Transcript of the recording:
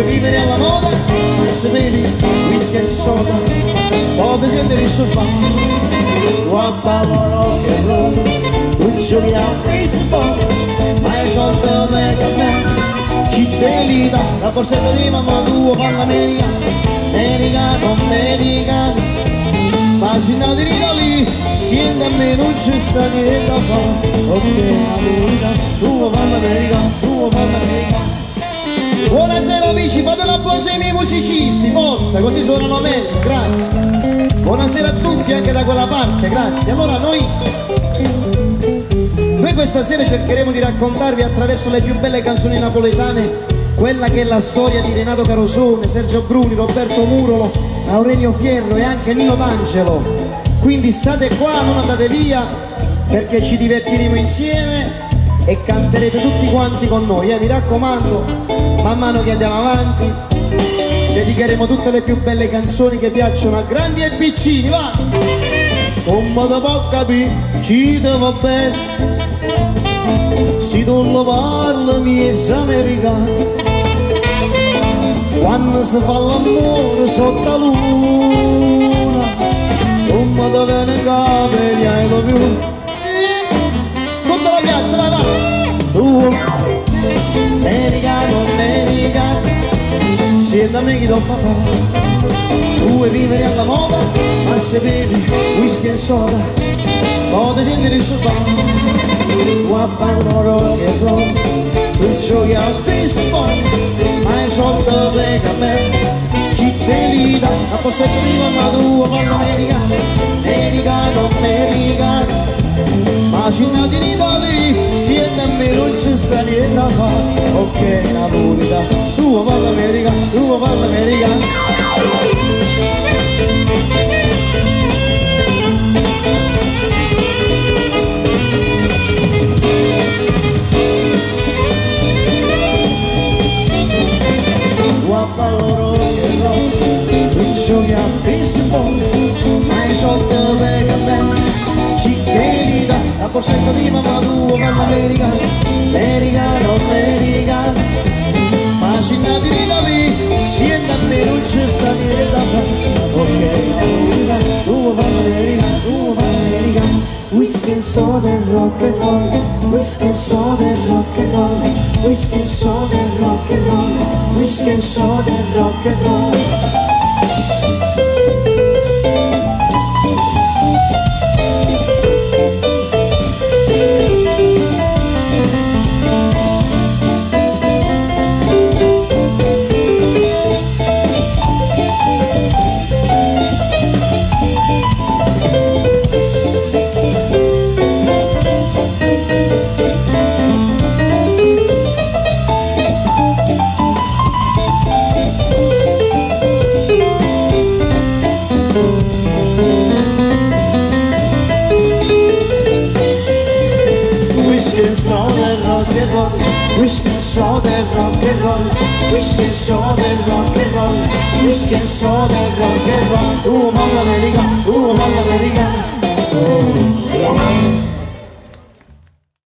Vuoi vivere alla moda? Se bevi whisky e soda? Poi ti senti risolvato Guappa rock and roll Tu giochi a baseball. Ma è sotto me che me Chi te li dà La borsetta di mamma tua parla americano Americano, americano Ma se non ti lì Siente a me non c'è sta niente da fare. Ok, americano Tu parla americano Tu parla americano Buonasera amici, fate l'applauso ai miei musicisti, forza, così suonano meglio, grazie. Buonasera a tutti anche da quella parte, grazie. Allora noi, noi questa sera cercheremo di raccontarvi attraverso le più belle canzoni napoletane quella che è la storia di Renato Carosone, Sergio Bruni, Roberto Murolo, Aurelio Fierro e anche Nino D'Angelo. Quindi state qua, non andate via, perché ci divertiremo insieme e canterete tutti quanti con noi, eh, mi raccomando, man mano che andiamo avanti dedicheremo tutte le più belle canzoni che piacciono a grandi e piccini, va! Come da può capire, ci va bene, se tu lo parli miezza americano, quando si fa l'amore sotto la luna, siete amici del papà, tu vuoi vivere alla moda, ma se bevi whisky e soda, o ti senti risolvato, guappa rock e roll, tu giochi a baseball, ma è sotto per me, chi te li dà, a possetto di mamma tua, parla americano, fare, ok, Napolita, tu parla americano, tu parla americano. La borsetta di mamma tua, parla americano, americano, americano, ma se nati lì, siente a me non c'è da fare, ok, tu parla americano, tu parla americano, whisky and soda and rock and roll, whisky and soda and rock and roll, whisky and soda and rock and roll, whisky and soda and rock and roll. Whiskey and soda and rock and roll. Whiskey and soda and rock and roll. Whiskey and soda and rock and roll. Whiskey and soda and rock and roll. Tu parla americano, tu parla americano